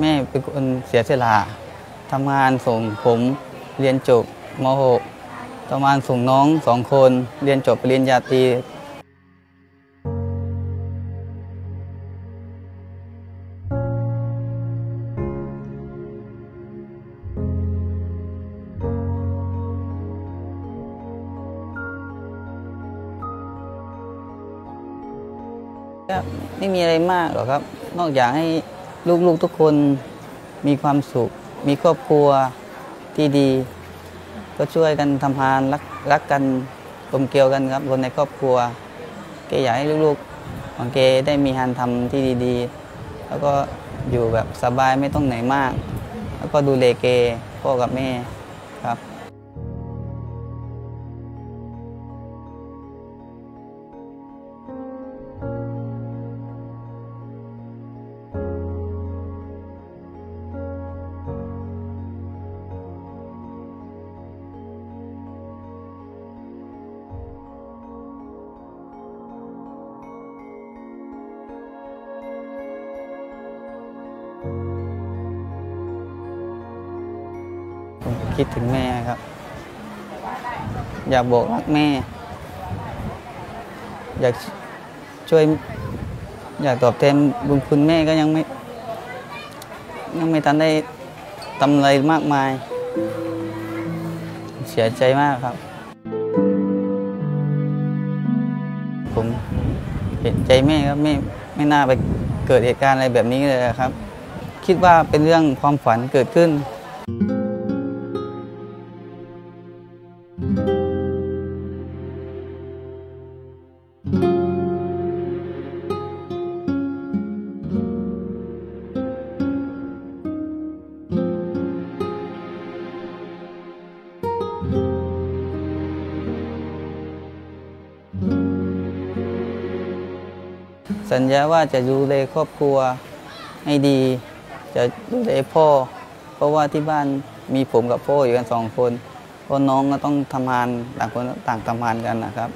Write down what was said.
แม่เป็นคนเสียสละทำงานส่งผมเรียนจบม .6 ทำงานส่งน้องสองคนเรียนจบปริญญาตรี ก็ไม่มีอะไรมากหรอกครับ นอกจากให้ลูกๆทุกคนมีความสุข มีครอบครัวที่ดี ก็ช่วยกันทำงานรักรักกันกลมเกลียวกันครับคนในครอบครัวเกอยากให้ลูกๆของเกได้มีงานทำที่ดีๆ แล้วก็อยู่แบบสบายไม่ต้องเหนมาก แล้วก็ดูเลเกพ่อกับแม่ครับ ผมคิดถึงแม่ครับ อยากบอกรักแม่ อยากช่วย อยากตอบแทนบุญคุณแม่ก็ยังไม่ ยังไม่ทันได้ทำอะไรมากมาย เสียใจมากครับ ผมเห็นใจแม่ครับแม่ไม่น่าไปเกิดเหตุการณ์อะไรแบบนี้เลยครับ คิดว่าเป็นเรื่องความฝันเกิดขึ้น สัญญาว่าจะดูแลครอบครัวให้ดี จะดูแลพ่อ เพราะว่าที่บ้านมีผมกับพ่ออยู่กันสองคนพ่อน้องก็ต้องทำงานต่างคนต่างทำงานกันนะครับ